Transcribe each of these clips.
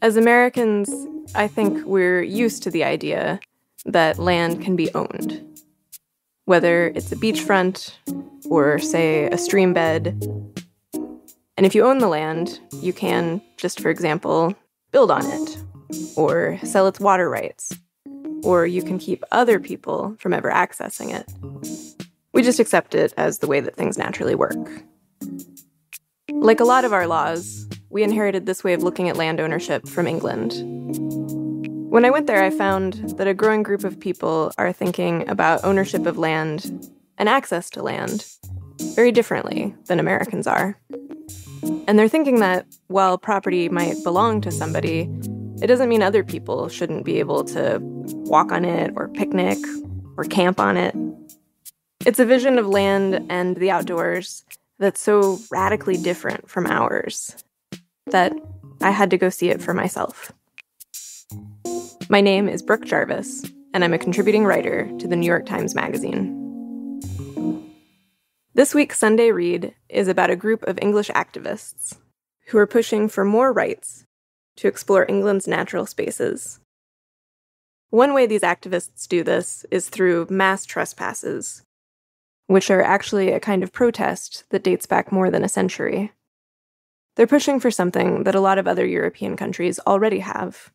As Americans, I think we're used to the idea that land can be owned. Whether it's a beachfront or, say, a stream bed. And if you own the land, you can, just for example, build on it, or sell its water rights, or you can keep other people from ever accessing it. We just accept it as the way that things naturally work. Like a lot of our laws, we inherited this way of looking at land ownership from England. When I went there, I found that a growing group of people are thinking about ownership of land and access to land very differently than Americans are. And they're thinking that while property might belong to somebody, it doesn't mean other people shouldn't be able to walk on it or picnic or camp on it. It's a vision of land and the outdoors that's so radically different from ours that I had to go see it for myself. My name is Brooke Jarvis, and I'm a contributing writer to the New York Times Magazine. This week's Sunday Read is about a group of English activists who are pushing for more rights to explore England's natural spaces. One way these activists do this is through mass trespasses, which are actually a kind of protest that dates back more than a century. They're pushing for something that a lot of other European countries already have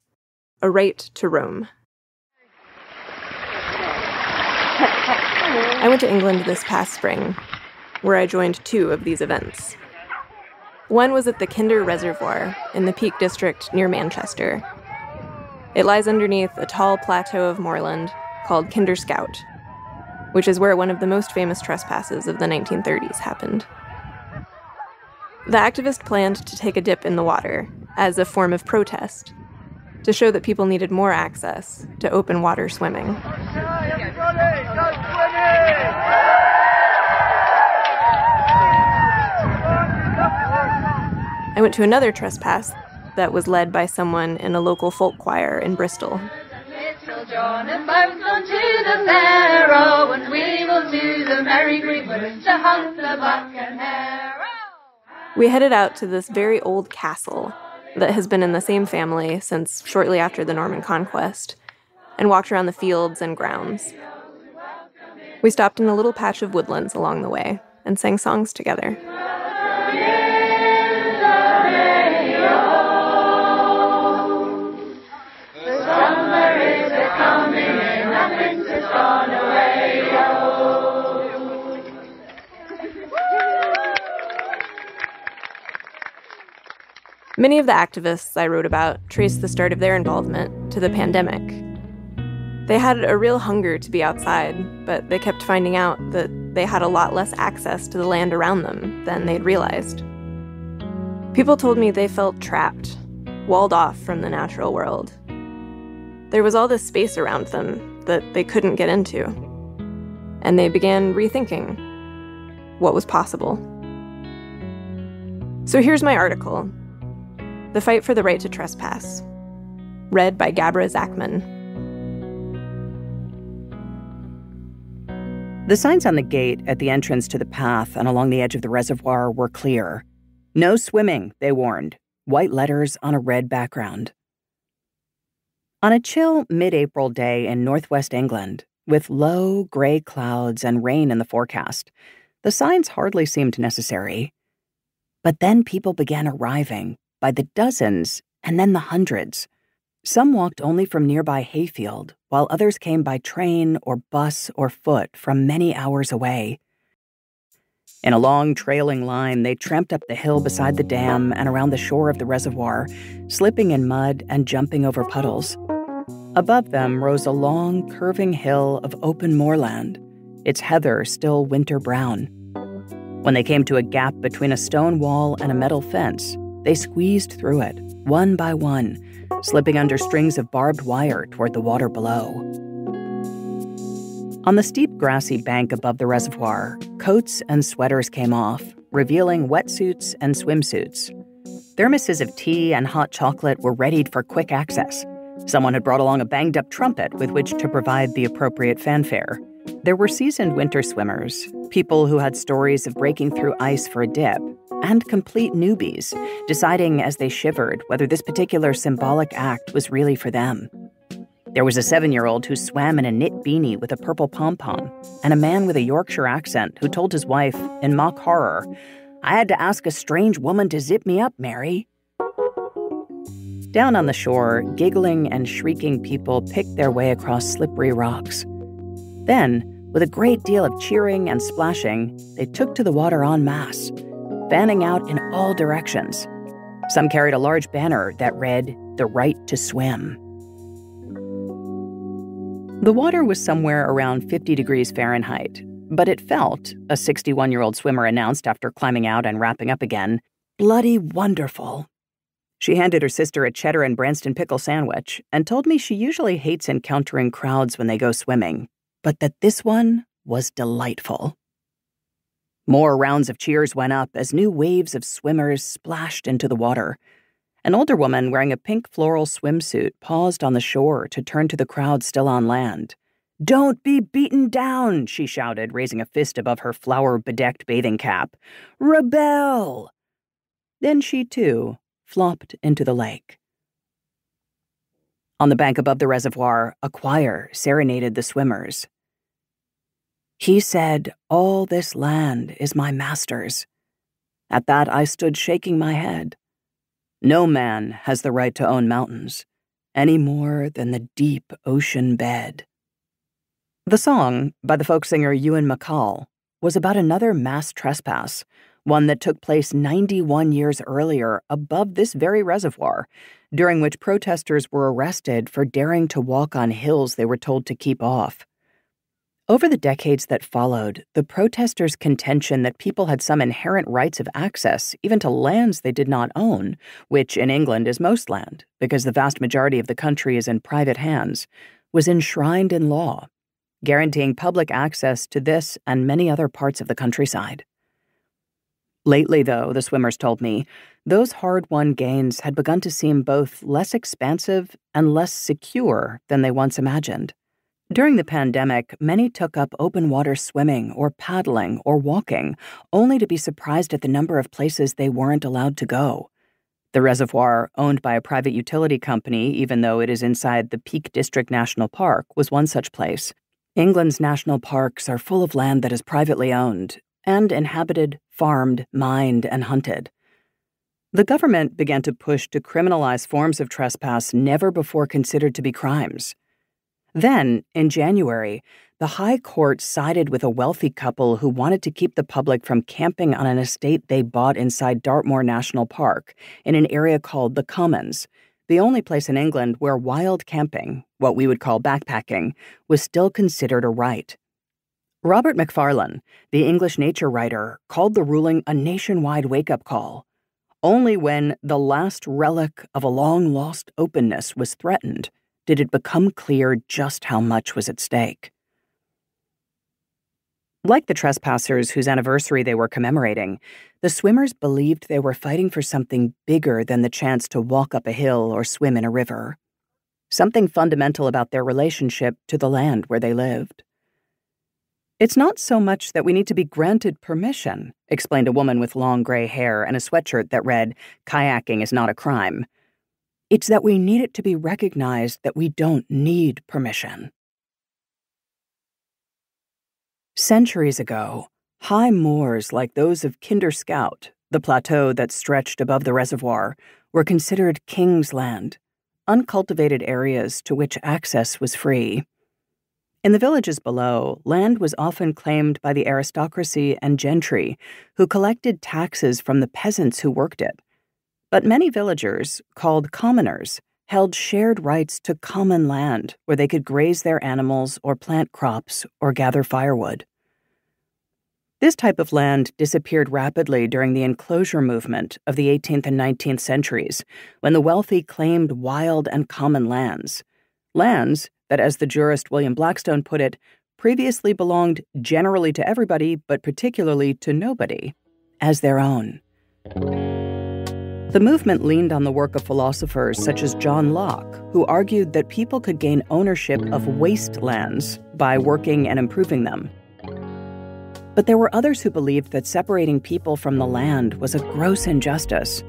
a right to roam. I went to England this past spring, where I joined two of these events. One was at the Kinder Reservoir in the Peak District near Manchester. It lies underneath a tall plateau of moorland called Kinder Scout, which is where one of the most famous trespasses of the 1930s happened. The activist planned to take a dip in the water as a form of protest to show that people needed more access to open water swimming. I went to another trespass that was led by someone in a local folk choir in Bristol. To hunt the buck and. We headed out to this very old castle that has been in the same family since shortly after the Norman conquest and walked around the fields and grounds. We stopped in a little patch of woodlands along the way and sang songs together. Many of the activists I wrote about traced the start of their involvement to the pandemic. They had a real hunger to be outside, but they kept finding out that they had a lot less access to the land around them than they'd realized. People told me they felt trapped, walled off from the natural world. There was all this space around them that they couldn't get into. And they began rethinking what was possible. So here's my article the Fight for the Right to Trespass. Read by Gabra Zackman. The signs on the gate at the entrance to the path and along the edge of the reservoir were clear. No swimming, they warned, white letters on a red background. On a chill mid April day in northwest England, with low gray clouds and rain in the forecast, the signs hardly seemed necessary. But then people began arriving, by the dozens and then the hundreds. Some walked only from nearby Hayfield, while others came by train or bus or foot from many hours away. In a long trailing line, they tramped up the hill beside the dam and around the shore of the reservoir, slipping in mud and jumping over puddles. Above them rose a long, curving hill of open moorland, its heather still winter brown. When they came to a gap between a stone wall and a metal fence, they squeezed through it, one by one, slipping under strings of barbed wire toward the water below. On the steep grassy bank above the reservoir, coats and sweaters came off, revealing wetsuits and swimsuits. Thermoses of tea and hot chocolate were readied for quick access. Someone had brought along a banged up trumpet with which to provide the appropriate fanfare. There were seasoned winter swimmers, people who had stories of breaking through ice for a dip, and complete newbies, deciding as they shivered whether this particular symbolic act was really for them. There was a seven year old who swam in a knit beanie with a purple pom pom, and a man with a Yorkshire accent who told his wife, in mock horror, I had to ask a strange woman to zip me up, Mary. Down on the shore, giggling and shrieking people picked their way across slippery rocks. Then, with a great deal of cheering and splashing, they took to the water en masse, fanning out in all directions. Some carried a large banner that read, The Right to Swim. The water was somewhere around 50 degrees Fahrenheit, but it felt, a 61 year old swimmer announced after climbing out and wrapping up again, bloody wonderful. She handed her sister a cheddar and Branston pickle sandwich and told me she usually hates encountering crowds when they go swimming, but that this one was delightful. More rounds of cheers went up as new waves of swimmers splashed into the water. An older woman wearing a pink floral swimsuit paused on the shore to turn to the crowd still on land. Don't be beaten down, she shouted, raising a fist above her flower bedecked bathing cap. Rebel! Then she, too, flopped into the lake. On the bank above the reservoir, a choir serenaded the swimmers. He said, All this land is my master's. At that, I stood shaking my head. No man has the right to own mountains, any more than the deep ocean bed. The song, by the folk singer Ewan MacColl, was about another mass trespass one that took place 91 years earlier above this very reservoir, during which protesters were arrested for daring to walk on hills they were told to keep off. Over the decades that followed, the protesters' contention that people had some inherent rights of access, even to lands they did not own, which in England is most land, because the vast majority of the country is in private hands, was enshrined in law, guaranteeing public access to this and many other parts of the countryside. Lately, though, the swimmers told me, those hard won gains had begun to seem both less expansive and less secure than they once imagined. During the pandemic, many took up open water swimming or paddling or walking, only to be surprised at the number of places they weren't allowed to go. The reservoir, owned by a private utility company, even though it is inside the Peak District National Park, was one such place. England's national parks are full of land that is privately owned, and inhabited, farmed, mined, and hunted. The government began to push to criminalize forms of trespass never before considered to be crimes. Then, in January, the High Court sided with a wealthy couple who wanted to keep the public from camping on an estate they bought inside Dartmoor National Park in an area called the Commons, the only place in England where wild camping, what we would call backpacking, was still considered a right. Robert Macfarlane, the English nature writer, called the ruling a nationwide wake up call. Only when the last relic of a long lost openness was threatened did it become clear just how much was at stake. Like the trespassers whose anniversary they were commemorating, the swimmers believed they were fighting for something bigger than the chance to walk up a hill or swim in a river. Something fundamental about their relationship to the land where they lived. It's not so much that we need to be granted permission, explained a woman with long gray hair and a sweatshirt that read, Kayaking is not a crime. It's that we need it to be recognized that we don't need permission. Centuries ago, high moors like those of Kinder Scout, the plateau that stretched above the reservoir, were considered king's land, uncultivated areas to which access was free. In the villages below, land was often claimed by the aristocracy and gentry, who collected taxes from the peasants who worked it. But many villagers, called commoners, held shared rights to common land where they could graze their animals or plant crops or gather firewood. This type of land disappeared rapidly during the enclosure movement of the 18th and 19th centuries, when the wealthy claimed wild and common lands. Lands that, as the jurist William Blackstone put it, previously belonged generally to everybody, but particularly to nobody, as their own. The movement leaned on the work of philosophers such as John Locke, who argued that people could gain ownership of wastelands by working and improving them. But there were others who believed that separating people from the land was a gross injustice.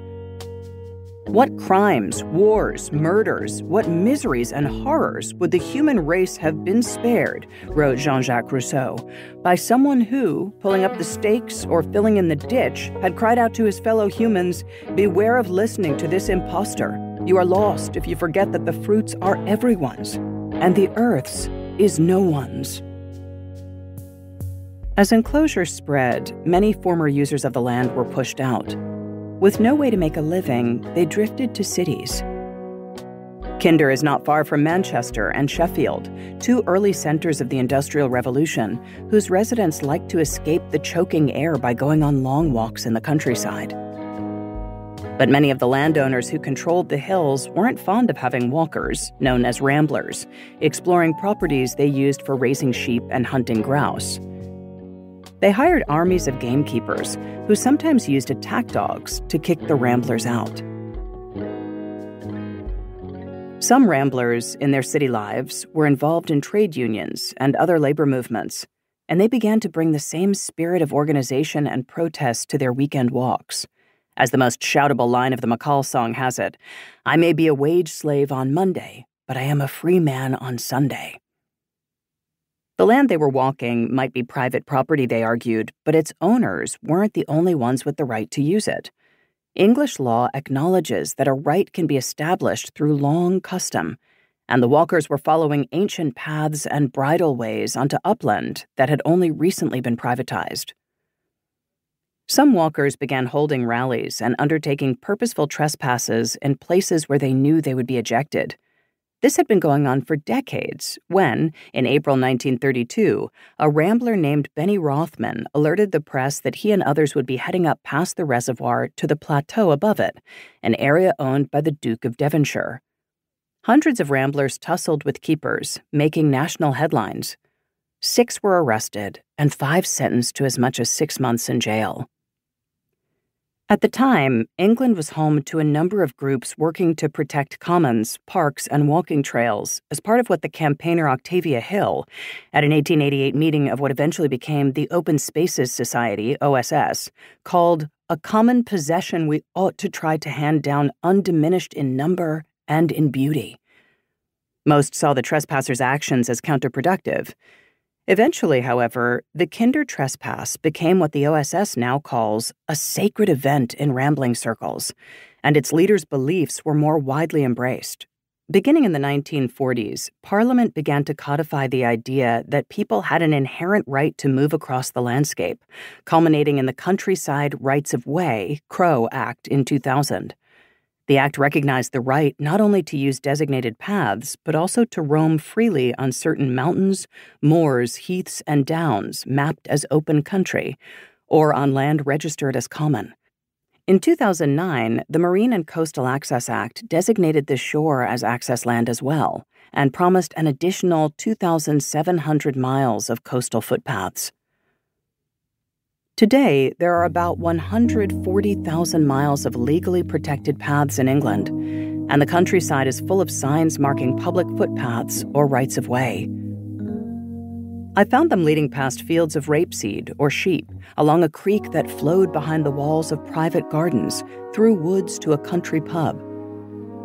What crimes, wars, murders, what miseries and horrors would the human race have been spared, wrote Jean Jacques Rousseau, by someone who, pulling up the stakes or filling in the ditch, had cried out to his fellow humans Beware of listening to this impostor. You are lost if you forget that the fruits are everyone's, and the earth's is no one's. As enclosures spread, many former users of the land were pushed out. With no way to make a living, they drifted to cities. Kinder is not far from Manchester and Sheffield, two early centers of the Industrial Revolution, whose residents liked to escape the choking air by going on long walks in the countryside. But many of the landowners who controlled the hills weren't fond of having walkers, known as ramblers, exploring properties they used for raising sheep and hunting grouse. They hired armies of gamekeepers who sometimes used attack dogs to kick the ramblers out. Some ramblers in their city lives were involved in trade unions and other labor movements, and they began to bring the same spirit of organization and protest to their weekend walks. As the most shoutable line of the MacColl song has it, I may be a wage slave on Monday, but I am a free man on Sunday. The land they were walking might be private property, they argued, but its owners weren't the only ones with the right to use it. English law acknowledges that a right can be established through long custom, and the walkers were following ancient paths and bridleways onto upland that had only recently been privatized. Some walkers began holding rallies and undertaking purposeful trespasses in places where they knew they would be ejected. This had been going on for decades when, in April 1932, a rambler named Benny Rothman alerted the press that he and others would be heading up past the reservoir to the plateau above it, an area owned by the Duke of Devonshire. Hundreds of ramblers tussled with keepers, making national headlines. Six were arrested, and five sentenced to as much as six months in jail. At the time, England was home to a number of groups working to protect commons, parks, and walking trails as part of what the campaigner Octavia Hill, at an 1888 meeting of what eventually became the Open Spaces Society, OSS, called a common possession we ought to try to hand down undiminished in number and in beauty. Most saw the trespassers' actions as counterproductive. Eventually, however, the Kinder trespass became what the OSS now calls a sacred event in rambling circles, and its leaders' beliefs were more widely embraced. Beginning in the 1940s, Parliament began to codify the idea that people had an inherent right to move across the landscape, culminating in the Countryside Rights of Way, Crow Act in 2000. The act recognized the right not only to use designated paths, but also to roam freely on certain mountains, moors, heaths, and downs mapped as open country, or on land registered as common. In 2009, the Marine and Coastal Access Act designated the shore as access land as well and promised an additional 2,700 miles of coastal footpaths. Today, there are about 140,000 miles of legally protected paths in England, and the countryside is full of signs marking public footpaths or rights of way. I found them leading past fields of rapeseed or sheep, along a creek that flowed behind the walls of private gardens, through woods to a country pub.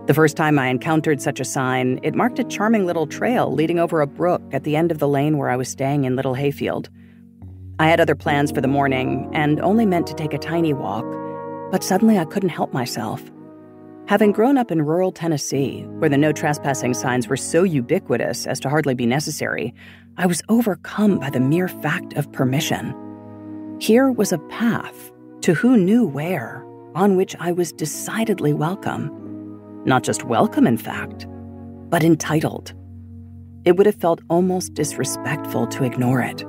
The first time I encountered such a sign, it marked a charming little trail leading over a brook at the end of the lane where I was staying in Little Hayfield. I had other plans for the morning and only meant to take a tiny walk, but suddenly I couldn't help myself. Having grown up in rural Tennessee, where the no trespassing signs were so ubiquitous as to hardly be necessary, I was overcome by the mere fact of permission. Here was a path, to who knew where, on which I was decidedly welcome. Not just welcome, in fact, but entitled. It would have felt almost disrespectful to ignore it.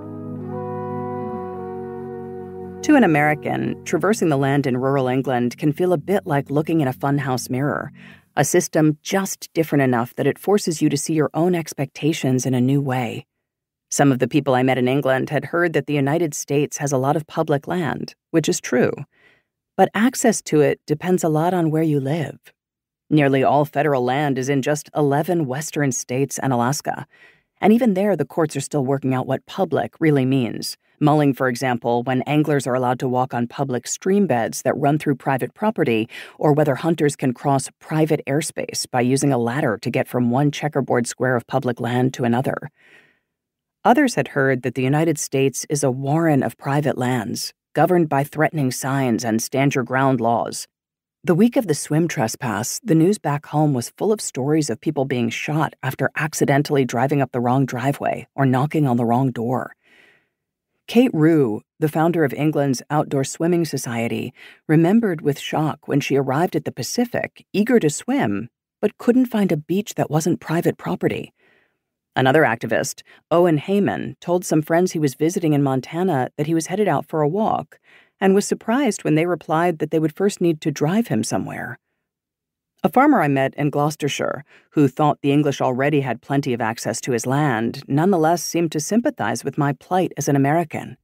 To an American, traversing the land in rural England can feel a bit like looking in a funhouse mirror, a system just different enough that it forces you to see your own expectations in a new way. Some of the people I met in England had heard that the United States has a lot of public land, which is true. But access to it depends a lot on where you live. Nearly all federal land is in just 11 western states and Alaska, And even there, the courts are still working out what public really means. Mulling, for example, when anglers are allowed to walk on public stream beds that run through private property, or whether hunters can cross private airspace by using a ladder to get from one checkerboard square of public land to another. Others had heard that the United States is a warren of private lands, governed by threatening signs and stand your ground laws. The week of the swim trespass, the news back home was full of stories of people being shot after accidentally driving up the wrong driveway or knocking on the wrong door. Kate Rew, the founder of England's Outdoor Swimming Society, remembered with shock when she arrived at the Pacific, eager to swim, but couldn't find a beach that wasn't private property. Another activist, Owen Heyman, told some friends he was visiting in Montana that he was headed out for a walk and was surprised when they replied that they would first need to drive him somewhere. A farmer I met in Gloucestershire, who thought the English already had plenty of access to his land, nonetheless seemed to sympathize with my plight as an American.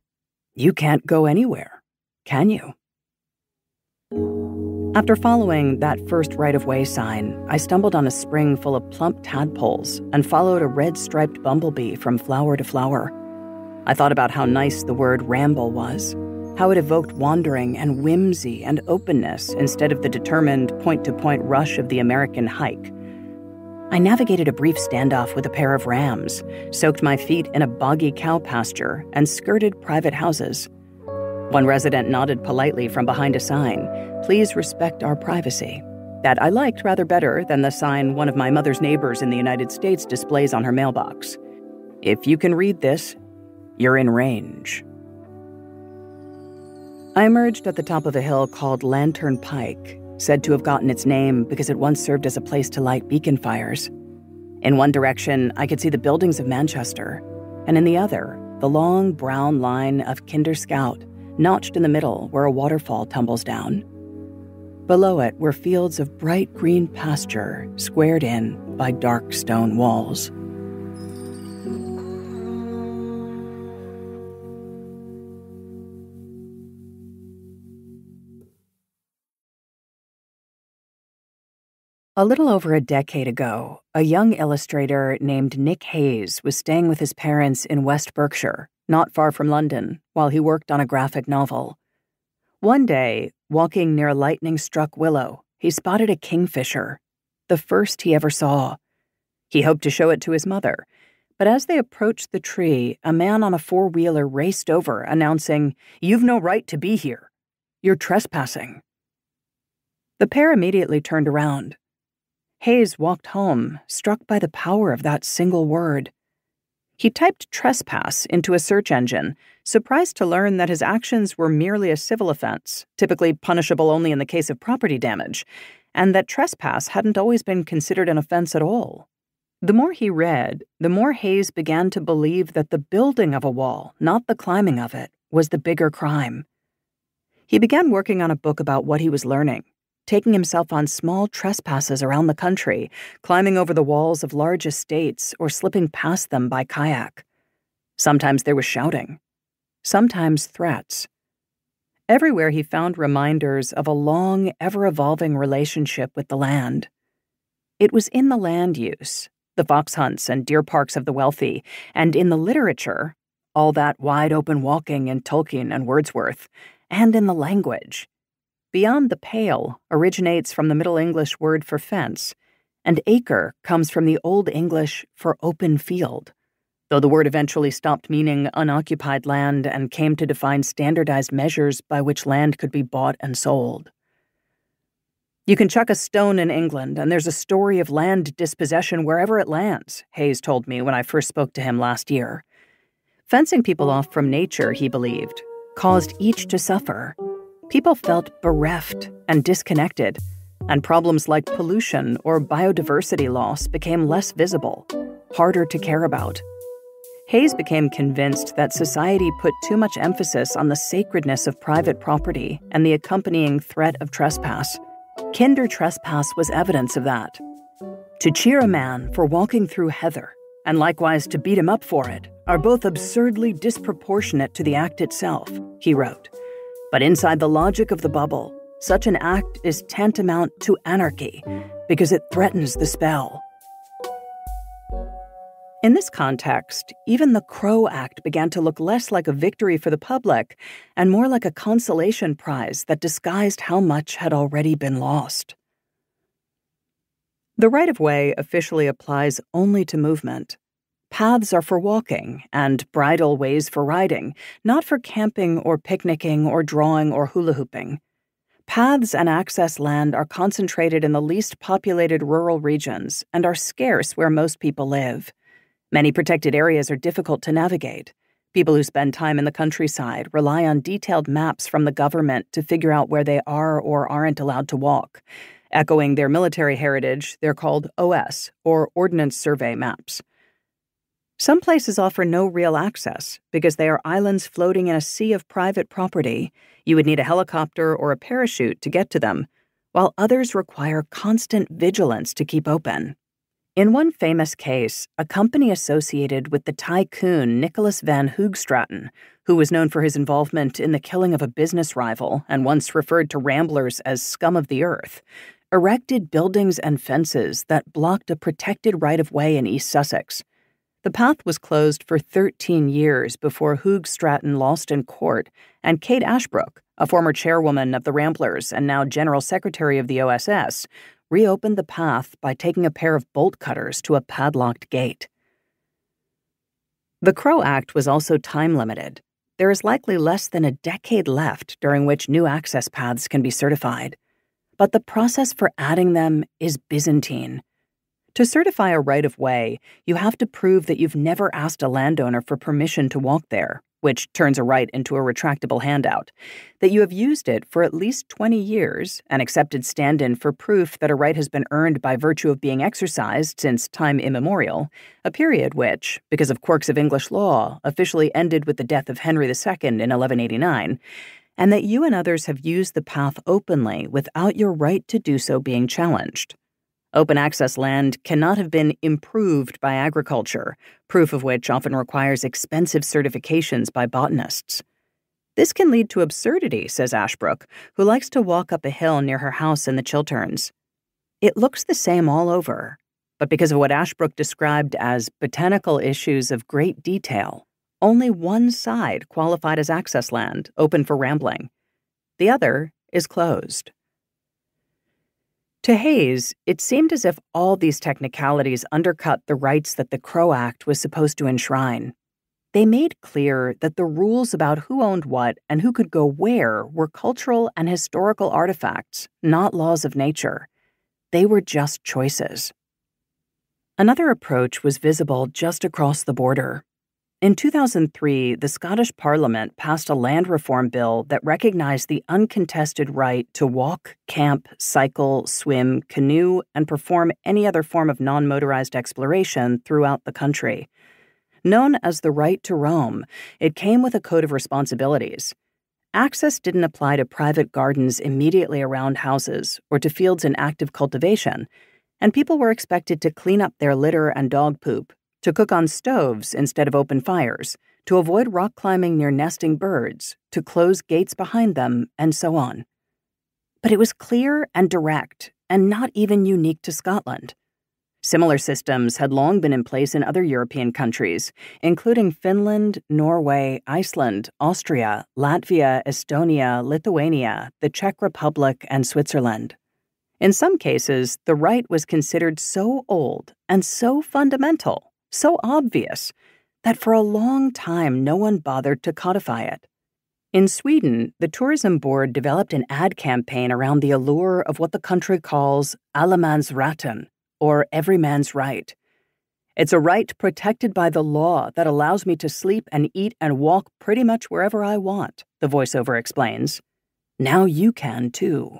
You can't go anywhere, can you? After following that first right of way sign, I stumbled on a spring full of plump tadpoles and followed a red striped bumblebee from flower to flower. I thought about how nice the word ramble was, how it evoked wandering and whimsy and openness instead of the determined point to point rush of the American hike. I navigated a brief standoff with a pair of rams, soaked my feet in a boggy cow pasture, and skirted private houses. One resident nodded politely from behind a sign Please respect our privacy. That I liked rather better than the sign one of my mother's neighbors in the United States displays on her mailbox. If you can read this, you're in range. I emerged at the top of a hill called Lantern Pike, said to have gotten its name because it once served as a place to light beacon fires. In one direction, I could see the buildings of Manchester, and in the other, the long brown line of Kinder Scout, notched in the middle where a waterfall tumbles down. Below it were fields of bright green pasture squared in by dark stone walls. A little over a decade ago, a young illustrator named Nick Hayes was staying with his parents in West Berkshire, not far from London, while he worked on a graphic novel. One day, walking near a lightning struck willow, he spotted a kingfisher, the first he ever saw. He hoped to show it to his mother, but as they approached the tree, a man on a four wheeler raced over, announcing, You've no right to be here. You're trespassing. The pair immediately turned around. Hayes walked home, struck by the power of that single word. He typed trespass into a search engine, surprised to learn that his actions were merely a civil offense, typically punishable only in the case of property damage, and that trespass hadn't always been considered an offense at all. The more he read, the more Hayes began to believe that the building of a wall, not the climbing of it, was the bigger crime. He began working on a book about what he was learning taking himself on small trespasses around the country, climbing over the walls of large estates or slipping past them by kayak. Sometimes there was shouting, sometimes threats. Everywhere he found reminders of a long, ever evolving relationship with the land. It was in the land use, the fox hunts and deer parks of the wealthy, and in the literature, all that wide open walking in Tolkien and Wordsworth, and in the language Beyond the pale originates from the Middle English word for fence, and acre comes from the Old English for open field, though the word eventually stopped meaning unoccupied land and came to define standardized measures by which land could be bought and sold. You can chuck a stone in England, and there's a story of land dispossession wherever it lands, Hayes told me when I first spoke to him last year. Fencing people off from nature, he believed, caused each to suffer people felt bereft and disconnected, and problems like pollution or biodiversity loss became less visible, harder to care about. Hayes became convinced that society put too much emphasis on the sacredness of private property and the accompanying threat of trespass. Kinder trespass was evidence of that. To cheer a man for walking through heather, and likewise to beat him up for it, are both absurdly disproportionate to the act itself, he wrote. But inside the logic of the bubble, such an act is tantamount to anarchy because it threatens the spell. In this context, even the Crow Act began to look less like a victory for the public and more like a consolation prize that disguised how much had already been lost. The right of way officially applies only to movement. Paths are for walking and bridle ways for riding, not for camping or picnicking or drawing or hula hooping. Paths and access land are concentrated in the least populated rural regions and are scarce where most people live. Many protected areas are difficult to navigate. People who spend time in the countryside rely on detailed maps from the government to figure out where they are or aren't allowed to walk. Echoing their military heritage, they're called OS, or Ordnance Survey maps. Some places offer no real access because they are islands floating in a sea of private property. You would need a helicopter or a parachute to get to them, while others require constant vigilance to keep open. In one famous case, a company associated with the tycoon Nicholas Van Hoogstraten, who was known for his involvement in the killing of a business rival and once referred to ramblers as scum of the earth, erected buildings and fences that blocked a protected right of way in East Sussex. The path was closed for 13 years before Hoogstraten lost in court, and Kate Ashbrook, a former chairwoman of the Ramblers and now General Secretary of the OSS, reopened the path by taking a pair of bolt cutters to a padlocked gate. The Crow Act was also time limited. There is likely less than a decade left during which new access paths can be certified. But the process for adding them is Byzantine. To certify a right of way, you have to prove that you've never asked a landowner for permission to walk there, which turns a right into a retractable handout, that you have used it for at least 20 years and accepted stand in for proof that a right has been earned by virtue of being exercised since time immemorial, a period which, because of quirks of English law, officially ended with the death of Henry II in 1189, and that you and others have used the path openly without your right to do so being challenged. Open access land cannot have been improved by agriculture, proof of which often requires expensive certifications by botanists. This can lead to absurdity, says Ashbrook, who likes to walk up a hill near her house in the Chilterns. It looks the same all over, but because of what Ashbrook described as botanical issues of great detail, only one side qualified as access land, open for rambling. The other is closed. To Hayes, it seemed as if all these technicalities undercut the rights that the Crow Act was supposed to enshrine. They made clear that the rules about who owned what and who could go where were cultural and historical artifacts, not laws of nature. They were just choices. Another approach was visible just across the border. In 2003, the Scottish Parliament passed a land reform bill that recognized the uncontested right to walk, camp, cycle, swim, canoe, and perform any other form of non motorized exploration throughout the country. Known as the right to roam, it came with a code of responsibilities. Access didn't apply to private gardens immediately around houses or to fields in active cultivation, and people were expected to clean up their litter and dog poop to cook on stoves instead of open fires, to avoid rock climbing near nesting birds, to close gates behind them, and so on. But it was clear and direct, and not even unique to Scotland. Similar systems had long been in place in other European countries, including Finland, Norway, Iceland, Austria, Latvia, Estonia, Lithuania, the Czech Republic, and Switzerland. In some cases, the right was considered so old and so fundamental so obvious that for a long time no one bothered to codify it. In Sweden, the tourism board developed an ad campaign around the allure of what the country calls allemansrätten, or every man's right. It's a right protected by the law that allows me to sleep and eat and walk pretty much wherever I want, the voiceover explains. Now you can too.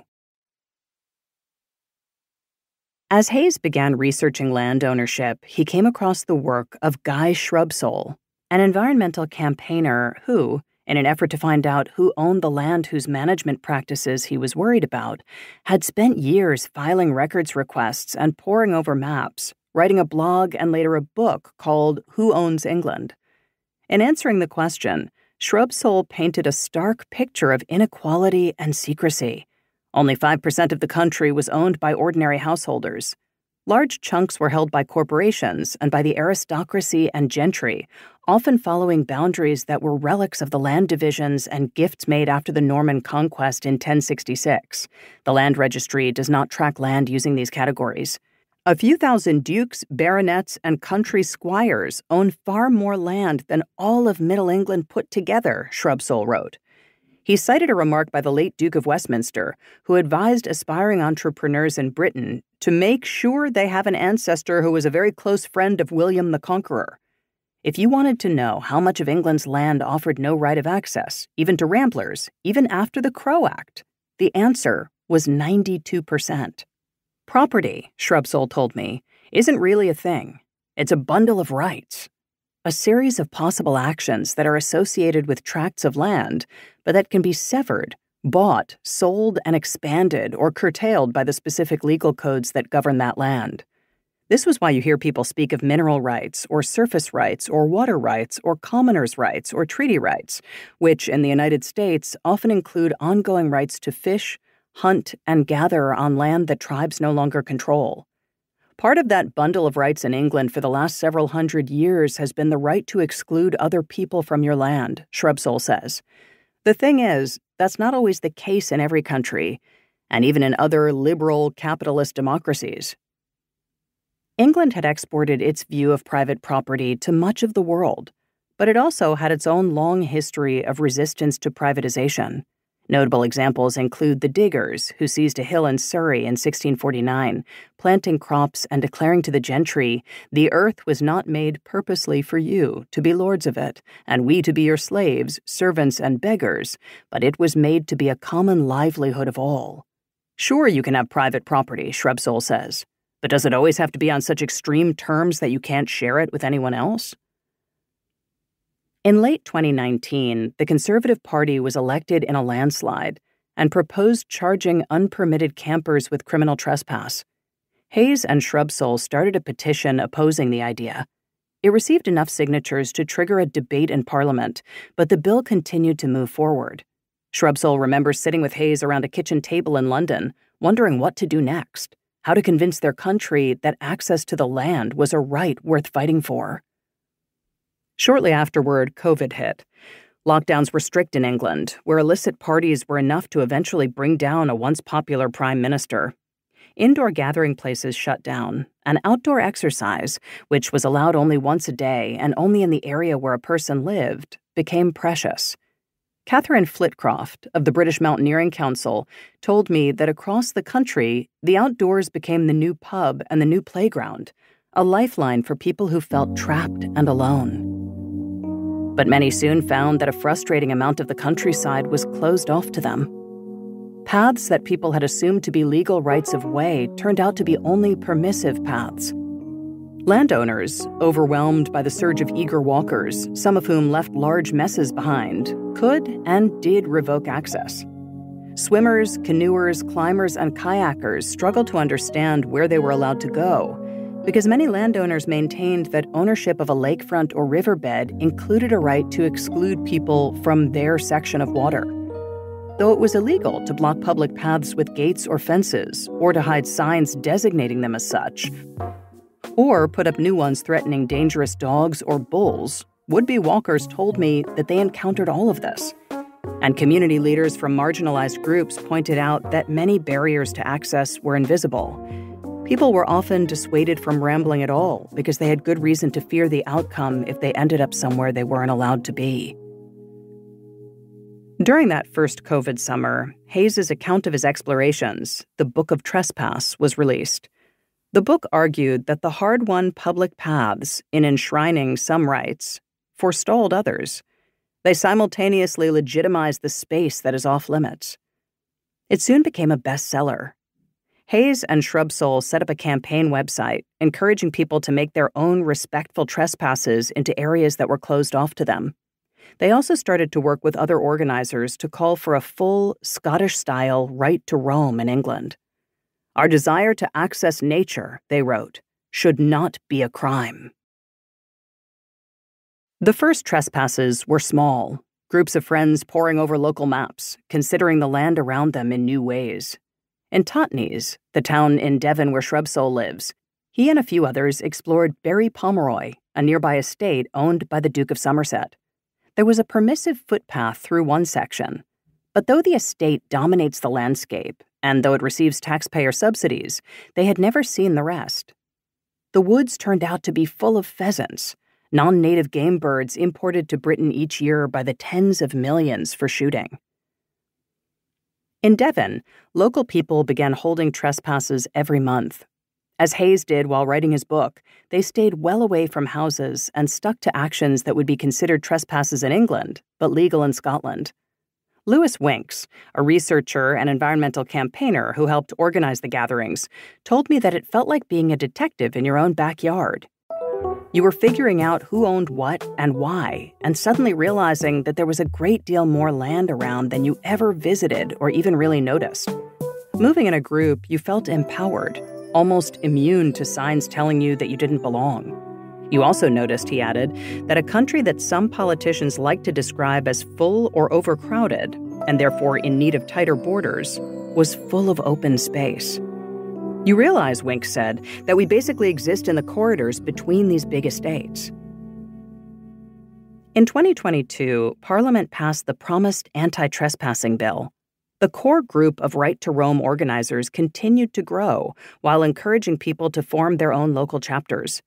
As Hayes began researching land ownership, he came across the work of Guy Shrubsole, an environmental campaigner who, in an effort to find out who owned the land whose management practices he was worried about, had spent years filing records requests and poring over maps, writing a blog and later a book called Who Owns England? In answering the question, Shrubsole painted a stark picture of inequality and secrecy only 5% of the country was owned by ordinary householders. Large chunks were held by corporations and by the aristocracy and gentry, often following boundaries that were relics of the land divisions and gifts made after the Norman conquest in 1066. The land registry does not track land using these categories. A few thousand dukes, baronets, and country squires own far more land than all of Middle England put together, Shrubsole wrote. He cited a remark by the late Duke of Westminster, who advised aspiring entrepreneurs in Britain to make sure they have an ancestor who was a very close friend of William the Conqueror. If you wanted to know how much of England's land offered no right of access, even to ramblers, even after the Crow Act, the answer was 92%. Property, Shrubsole told me, isn't really a thing. It's a bundle of rights. A series of possible actions that are associated with tracts of land, but that can be severed, bought, sold, and expanded or curtailed by the specific legal codes that govern that land. This was why you hear people speak of mineral rights, or surface rights, or water rights, or commoners' rights, or treaty rights, which in the United States often include ongoing rights to fish, hunt, and gather on land that tribes no longer control. Part of that bundle of rights in England for the last several hundred years has been the right to exclude other people from your land, Shrubsole says. The thing is, that's not always the case in every country, and even in other liberal capitalist democracies. England had exported its view of private property to much of the world, but it also had its own long history of resistance to privatization. Notable examples include the Diggers, who seized a hill in Surrey in 1649, planting crops and declaring to the gentry, The earth was not made purposely for you, to be lords of it, and we to be your slaves, servants, and beggars, but it was made to be a common livelihood of all. Sure, you can have private property, Shrubsole says, but does it always have to be on such extreme terms that you can't share it with anyone else? In late 2019, the Conservative Party was elected in a landslide and proposed charging unpermitted campers with criminal trespass. Hayes and Shrubsole started a petition opposing the idea. It received enough signatures to trigger a debate in Parliament, but the bill continued to move forward. Shrubsole remembers sitting with Hayes around a kitchen table in London, wondering what to do next, how to convince their country that access to the land was a right worth fighting for. Shortly afterward, COVID hit. Lockdowns were strict in England, where illicit parties were enough to eventually bring down a once popular prime minister. Indoor gathering places shut down, and outdoor exercise, which was allowed only once a day and only in the area where a person lived, became precious. Catherine Flitcroft of the British Mountaineering Council told me that across the country, the outdoors became the new pub and the new playground, a lifeline for people who felt trapped and alone. But many soon found that a frustrating amount of the countryside was closed off to them. Paths that people had assumed to be legal rights of way turned out to be only permissive paths. Landowners, overwhelmed by the surge of eager walkers, some of whom left large messes behind, could and did revoke access. Swimmers, canoers, climbers, and kayakers struggled to understand where they were allowed to go because many landowners maintained that ownership of a lakefront or riverbed included a right to exclude people from their section of water. Though it was illegal to block public paths with gates or fences, or to hide signs designating them as such, or put up new ones threatening dangerous dogs or bulls, would be walkers told me that they encountered all of this. And community leaders from marginalized groups pointed out that many barriers to access were invisible People were often dissuaded from rambling at all because they had good reason to fear the outcome if they ended up somewhere they weren't allowed to be. During that first COVID summer, Hayes's account of his explorations, The Book of Trespass, was released. The book argued that the hard won public paths, in enshrining some rights, forestalled others. They simultaneously legitimized the space that is off limits. It soon became a bestseller Hayes and Shrubsole set up a campaign website encouraging people to make their own respectful trespasses into areas that were closed off to them. They also started to work with other organizers to call for a full Scottish style right to roam in England. Our desire to access nature, they wrote, should not be a crime. The first trespasses were small, groups of friends poring over local maps, considering the land around them in new ways. In Totnes, the town in Devon where Shrubsole lives, He and a few others explored Berry Pomeroy, a nearby estate owned by the Duke of Somerset. There was a permissive footpath through one section, but though the estate dominates the landscape, and though it receives taxpayer subsidies, they had never seen the rest. The woods turned out to be full of pheasants, non native game birds imported to Britain each year by the tens of millions for shooting. In Devon, local people began holding trespasses every month as Hayes did while writing his book, they stayed well away from houses and stuck to actions that would be considered trespasses in England, but legal in Scotland. Lewis Winks, a researcher and environmental campaigner who helped organize the gatherings, told me that it felt like being a detective in your own backyard. You were figuring out who owned what and why, and suddenly realizing that there was a great deal more land around than you ever visited or even really noticed. Moving in a group, you felt empowered almost immune to signs telling you that you didn't belong. You also noticed, he added, that a country that some politicians like to describe as full or overcrowded, and therefore in need of tighter borders, was full of open space. You realize, Winks said, that we basically exist in the corridors between these big estates. In 2022, Parliament passed the promised anti trespassing bill, the core group of Right to Roam organizers continued to grow while encouraging people to form their own local chapters.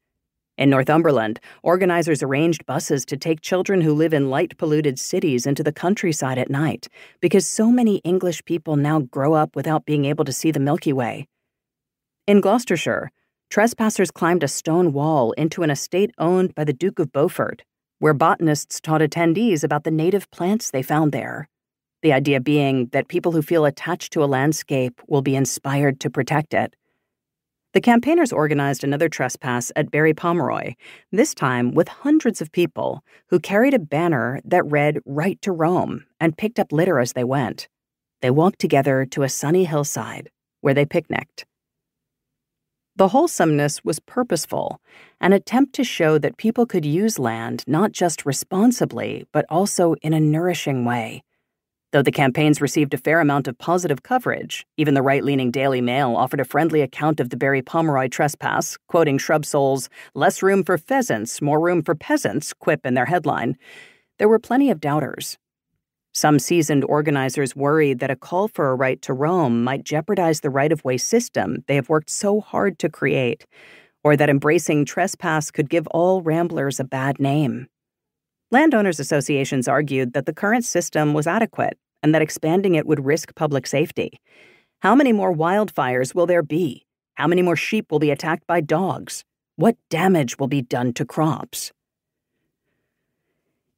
In Northumberland, organizers arranged buses to take children who live in light polluted cities into the countryside at night because so many English people now grow up without being able to see the Milky Way. In Gloucestershire, trespassers climbed a stone wall into an estate owned by the Duke of Beaufort, where botanists taught attendees about the native plants they found there. The idea being that people who feel attached to a landscape will be inspired to protect it. The campaigners organized another trespass at Berry Pomeroy, this time with hundreds of people who carried a banner that read Right to Roam and picked up litter as they went. They walked together to a sunny hillside where they picnicked. The wholesomeness was purposeful, an attempt to show that people could use land not just responsibly, but also in a nourishing way. Though the campaigns received a fair amount of positive coverage, even the right leaning Daily Mail offered a friendly account of the Berry Pomeroy trespass, quoting shrub Shrubsole's less room for pheasants, more room for peasants quip in their headline. There were plenty of doubters. Some seasoned organizers worried that a call for a right to roam might jeopardize the right of way system they have worked so hard to create, or that embracing trespass could give all ramblers a bad name. Landowners associations argued that the current system was adequate and that expanding it would risk public safety. How many more wildfires will there be? How many more sheep will be attacked by dogs? What damage will be done to crops?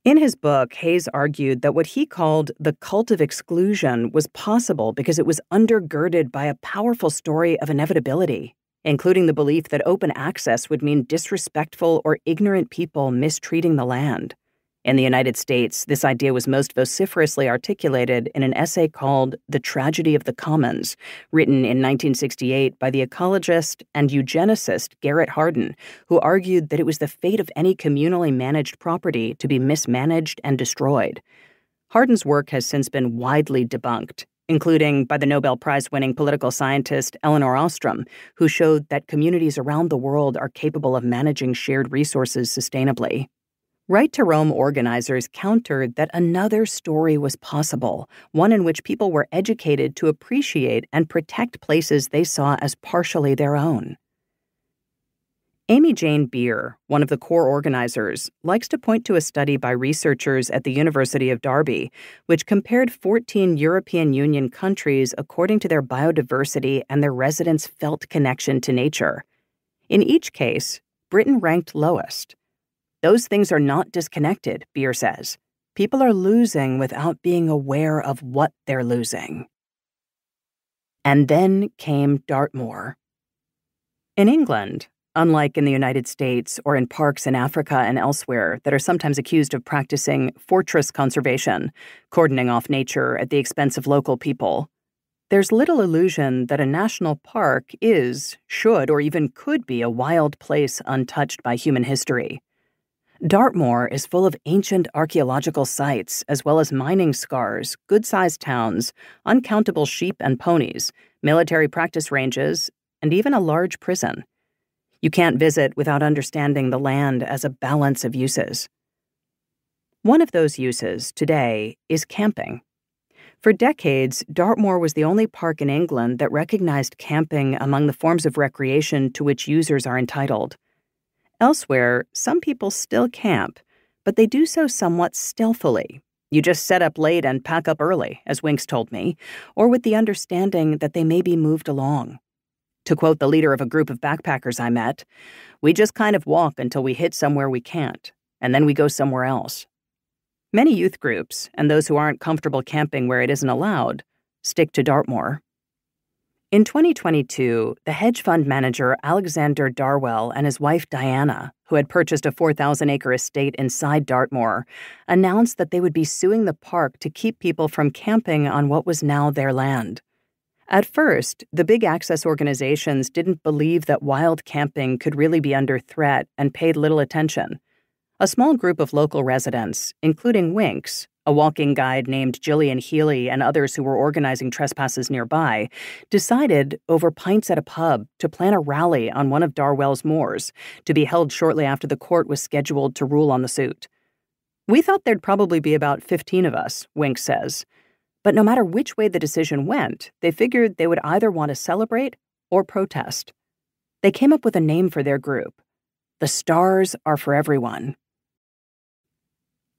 In his book, Hayes argued that what he called the cult of exclusion was possible because it was undergirded by a powerful story of inevitability, including the belief that open access would mean disrespectful or ignorant people mistreating the land. In the United States, this idea was most vociferously articulated in an essay called The Tragedy of the Commons, written in 1968 by the ecologist and eugenicist Garrett Hardin, who argued that it was the fate of any communally managed property to be mismanaged and destroyed. Hardin's work has since been widely debunked, including by the Nobel Prize winning political scientist Elinor Ostrom, who showed that communities around the world are capable of managing shared resources sustainably. Right to Roam organizers countered that another story was possible, one in which people were educated to appreciate and protect places they saw as partially their own. Amy Jane Beer, one of the core organizers, likes to point to a study by researchers at the University of Derby, which compared 14 European Union countries according to their biodiversity and their residents' felt connection to nature. In each case, Britain ranked lowest. Those things are not disconnected, Beer says. People are losing without being aware of what they're losing. And then came Dartmoor. In England, unlike in the United States or in parks in Africa and elsewhere that are sometimes accused of practicing fortress conservation, cordoning off nature at the expense of local people, there's little illusion that a national park is, should, or even could be a wild place untouched by human history. Dartmoor is full of ancient archaeological sites, as well as mining scars, good sized towns, uncountable sheep and ponies, military practice ranges, and even a large prison. You can't visit without understanding the land as a balance of uses. One of those uses, today, is camping. For decades, Dartmoor was the only park in England that recognized camping among the forms of recreation to which users are entitled. Elsewhere, some people still camp, but they do so somewhat stealthily. You just set up late and pack up early, as Winks told me, or with the understanding that they may be moved along. To quote the leader of a group of backpackers I met, we just kind of walk until we hit somewhere we can't, and then we go somewhere else. Many youth groups, and those who aren't comfortable camping where it isn't allowed, stick to Dartmoor. In 2022, the hedge fund manager Alexander Darwall and his wife Diana, who had purchased a 4,000 acre estate inside Dartmoor, announced that they would be suing the park to keep people from camping on what was now their land. At first, the big access organizations didn't believe that wild camping could really be under threat and paid little attention. A small group of local residents, including Winks, a walking guide named Jillian Healy and others who were organizing trespasses nearby, decided, over pints at a pub, to plan a rally on one of Darwall's moors, to be held shortly after the court was scheduled to rule on the suit. We thought there'd probably be about 15 of us, Winks says. But no matter which way the decision went, they figured they would either want to celebrate or protest. They came up with a name for their group The Stars Are for Everyone.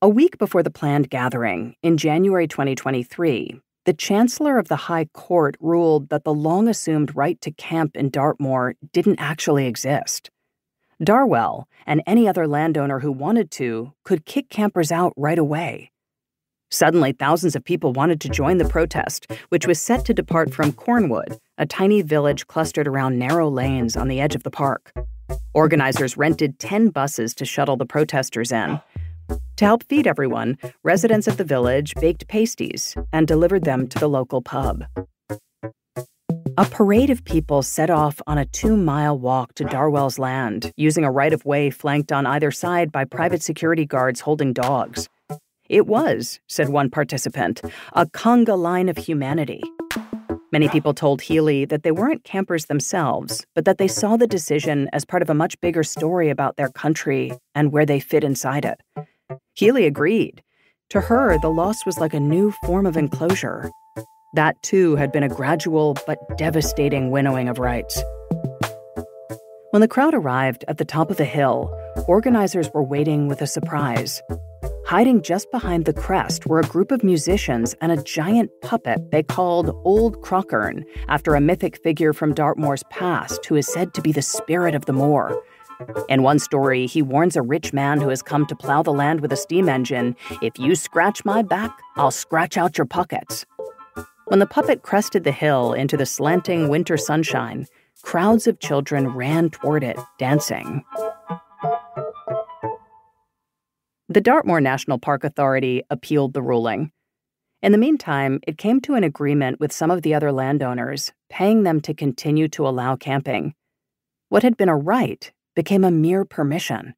A week before the planned gathering, in January 2023, the Chancellor of the High Court ruled that the long assumed right to camp in Dartmoor didn't actually exist. Darwall, and any other landowner who wanted to, could kick campers out right away. Suddenly, thousands of people wanted to join the protest, which was set to depart from Cornwood, a tiny village clustered around narrow lanes on the edge of the park. Organizers rented 10 buses to shuttle the protesters in, to help feed everyone, residents of the village baked pasties and delivered them to the local pub. A parade of people set off on a two mile walk to Darwall's land, using a right of way flanked on either side by private security guards holding dogs. It was, said one participant, a conga line of humanity. Many people told Healy that they weren't campers themselves, but that they saw the decision as part of a much bigger story about their country and where they fit inside it. Healy agreed. To her, the loss was like a new form of enclosure. That, too, had been a gradual but devastating winnowing of rights. When the crowd arrived at the top of the hill, organizers were waiting with a surprise. Hiding just behind the crest were a group of musicians and a giant puppet they called Old Crockern, after a mythic figure from Dartmoor's past who is said to be the spirit of the moor. In one story, he warns a rich man who has come to plow the land with a steam engine if you scratch my back, I'll scratch out your pockets. When the puppet crested the hill into the slanting winter sunshine, crowds of children ran toward it, dancing. The Dartmoor National Park Authority appealed the ruling. In the meantime, it came to an agreement with some of the other landowners, paying them to continue to allow camping. What had been a right became a mere permission.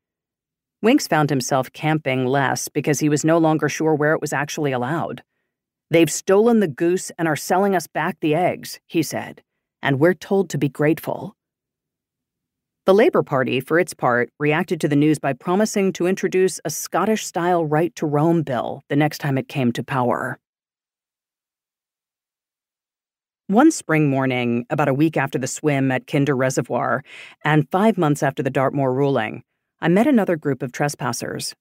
Winks found himself camping less because he was no longer sure where it was actually allowed. They've stolen the goose and are selling us back the eggs, he said, and we're told to be grateful. The Labour Party, for its part, reacted to the news by promising to introduce a Scottish style right to roam bill the next time it came to power. One spring morning, about a week after the swim at Kinder Reservoir, and five months after the Dartmoor ruling, I met another group of trespassers.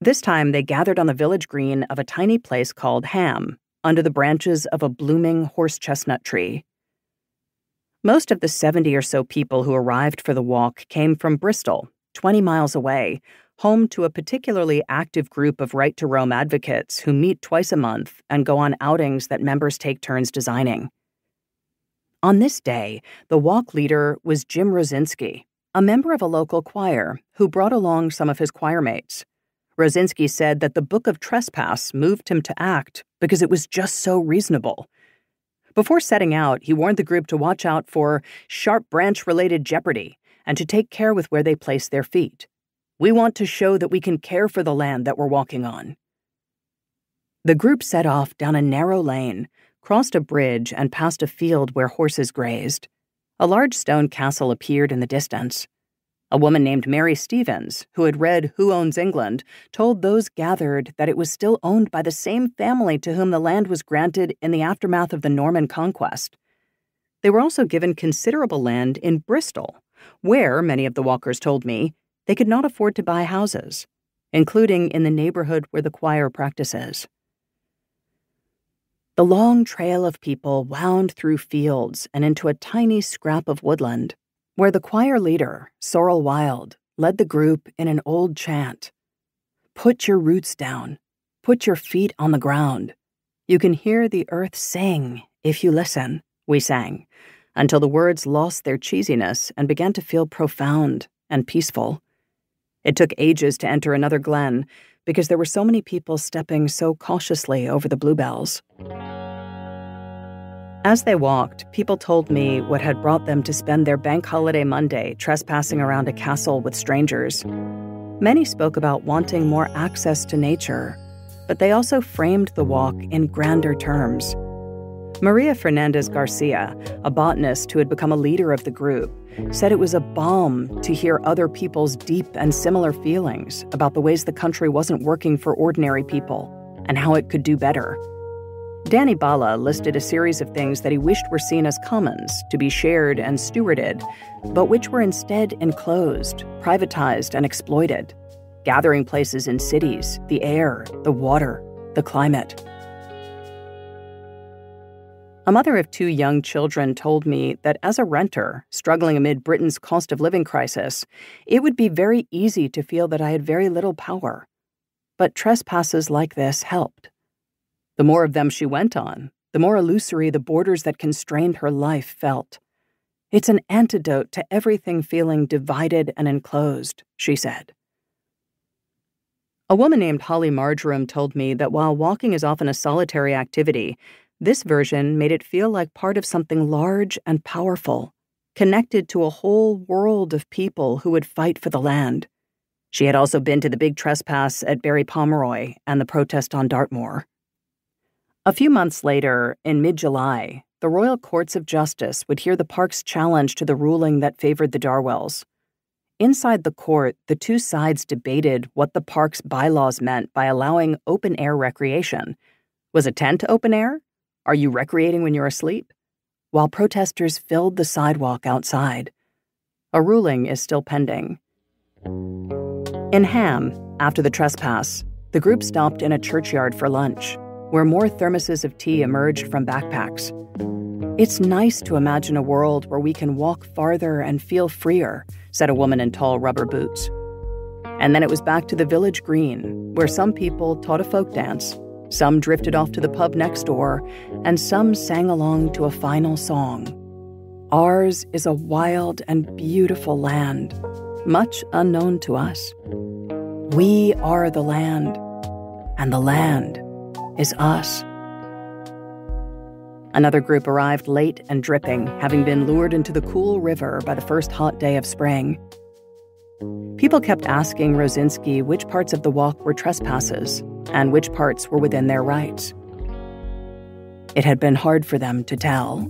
This time, they gathered on the village green of a tiny place called Ham, under the branches of a blooming horse chestnut tree. Most of the 70 or so people who arrived for the walk came from Bristol, 20 miles away, home to a particularly active group of right to roam advocates who meet twice a month and go on outings that members take turns designing. On this day, the walk leader was Jim Rosinski, a member of a local choir who brought along some of his choirmates. Rosinski said that the Book of Trespass moved him to act because it was just so reasonable. Before setting out, he warned the group to watch out for sharp branch related jeopardy and to take care with where they place their feet. We want to show that we can care for the land that we're walking on. The group set off down a narrow lane crossed a bridge, and passed a field where horses grazed. A large stone castle appeared in the distance. A woman named Mary Stevens, who had read Who Owns England, told those gathered that it was still owned by the same family to whom the land was granted in the aftermath of the Norman conquest. They were also given considerable land in Bristol, where, many of the walkers told me, they could not afford to buy houses, including in the neighborhood where the choir practices. The long trail of people wound through fields and into a tiny scrap of woodland where the choir leader, Sorrel Wild, led the group in an old chant Put your roots down, put your feet on the ground. You can hear the earth sing if you listen, we sang, until the words lost their cheesiness and began to feel profound and peaceful. It took ages to enter another glen because there were so many people stepping so cautiously over the bluebells. As they walked, people told me what had brought them to spend their bank holiday Monday trespassing around a castle with strangers. Many spoke about wanting more access to nature, but they also framed the walk in grander terms. Maria Fernandez Garcia, a botanist who had become a leader of the group, said it was a balm to hear other people's deep and similar feelings about the ways the country wasn't working for ordinary people and how it could do better. Danny Bala listed a series of things that he wished were seen as commons, to be shared and stewarded, but which were instead enclosed, privatized, and exploited. Gathering places in cities, the air, the water, the climate. A mother of two young children told me that as a renter, struggling amid Britain's cost of living crisis, it would be very easy to feel that I had very little power. But trespasses like this helped. The more of them she went on, the more illusory the borders that constrained her life felt. It's an antidote to everything feeling divided and enclosed, she said. A woman named Holly Marjoram told me that while walking is often a solitary activity, this version made it feel like part of something large and powerful, connected to a whole world of people who would fight for the land. She had also been to the big trespass at Berry Pomeroy and the protest on Dartmoor. A few months later, in mid July, the Royal Courts of Justice would hear the park's challenge to the ruling that favored the Darwalls. Inside the court, the two sides debated what the park's bylaws meant by allowing open air recreation. Was a tent open air? Are you recreating when you're asleep? While protesters filled the sidewalk outside. A ruling is still pending. In Ham, after the trespass, the group stopped in a churchyard for lunch where more thermoses of tea emerged from backpacks. It's nice to imagine a world where we can walk farther and feel freer, said a woman in tall rubber boots. And then it was back to the village green, where some people taught a folk dance, some drifted off to the pub next door, and some sang along to a final song. Ours is a wild and beautiful land, much unknown to us. We are the land, and the land is us. Another group arrived late and dripping, having been lured into the cool river by the first hot day of spring. People kept asking Rosinski which parts of the walk were trespasses and which parts were within their rights. It had been hard for them to tell.